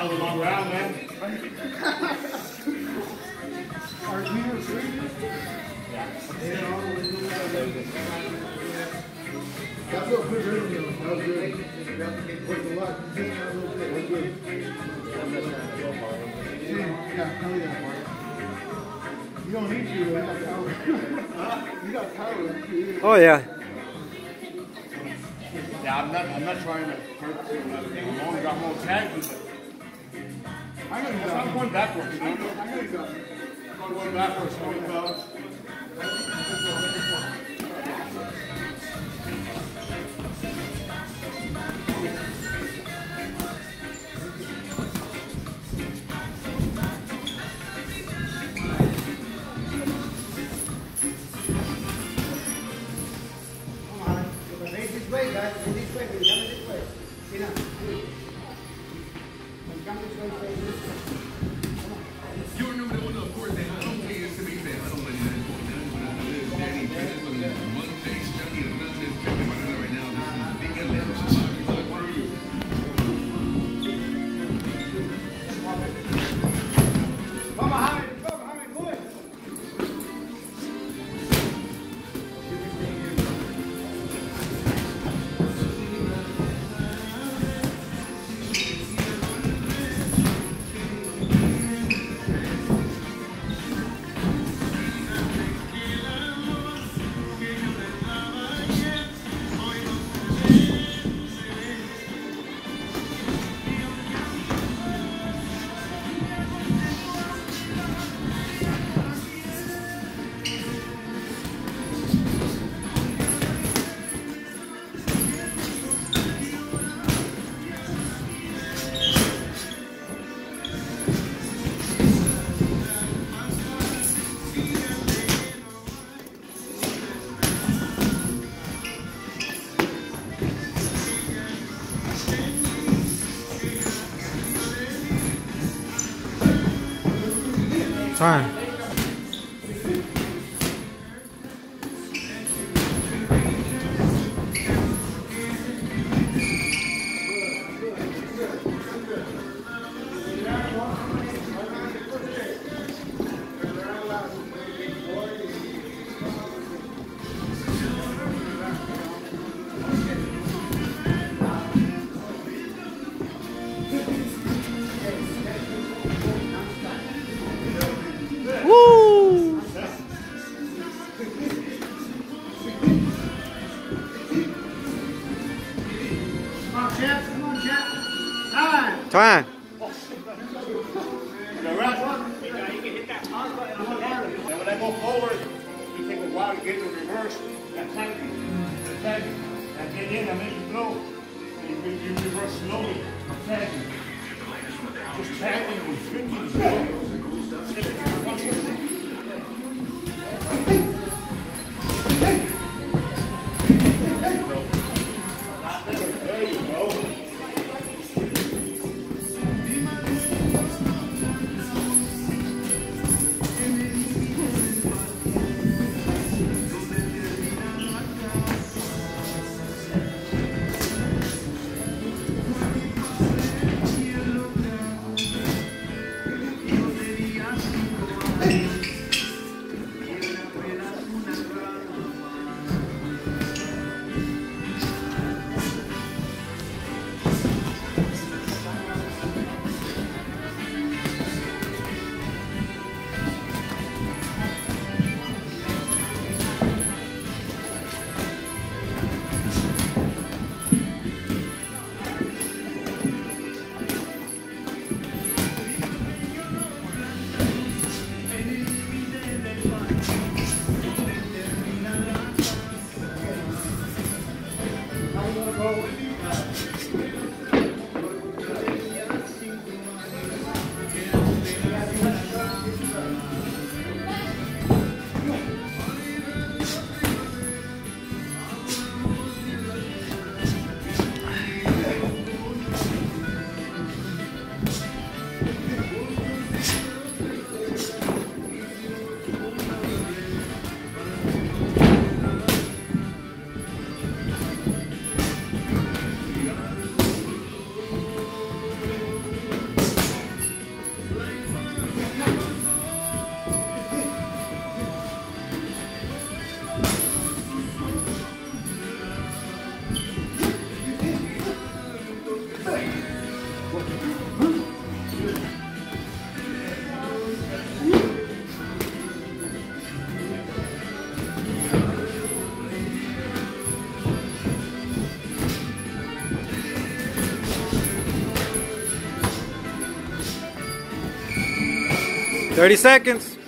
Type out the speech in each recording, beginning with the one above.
That was a long round, man. Are we agree? That's what good radio. That was good. Worked a lot. That was good. That was good. Yeah, tell me that part. You don't need to. You got power. you got power. Oh yeah. Yeah, I'm not, I'm not trying to hurt you. I'm only got more tags, but I know you I'm going backwards. I know? know, I know you got. I'm going backwards, going. Time. Come. Come on, champ. Time. Time. Rest, yeah, you can hit that top button on the bottom. And when I go forward, you take a while to get to reverse. That tag you. That tag you. And get in and make it. And you, you reverse slowly. You. Just tagging with 30 seconds.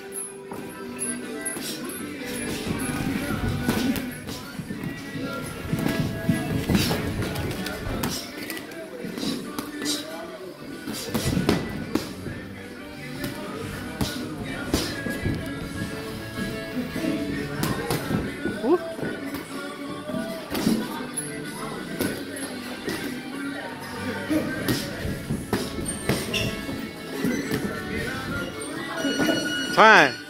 Time.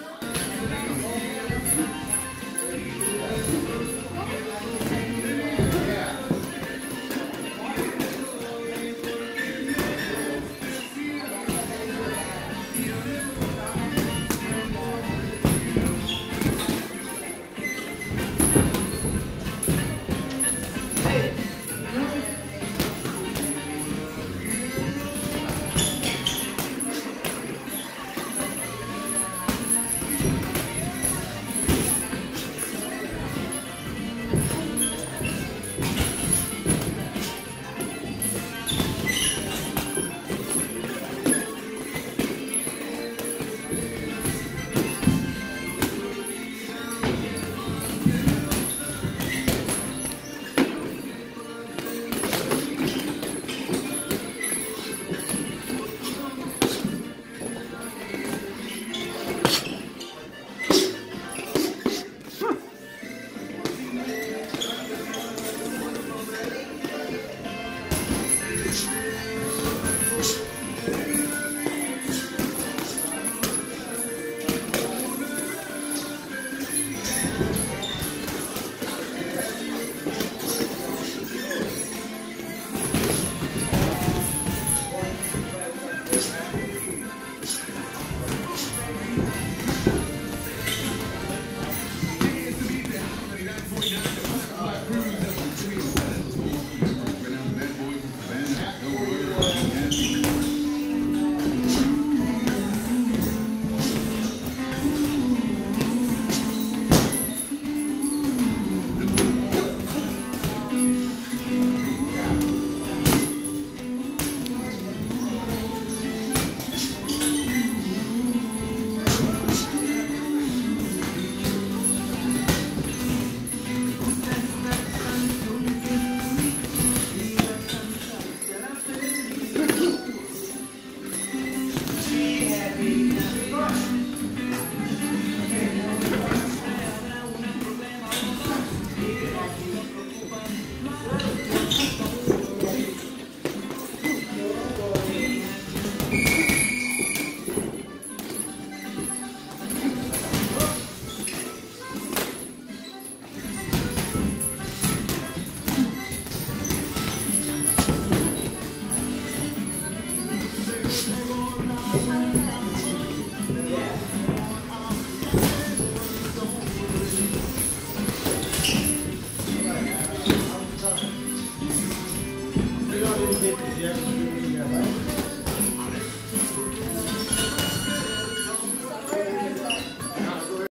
You don't even get the jet.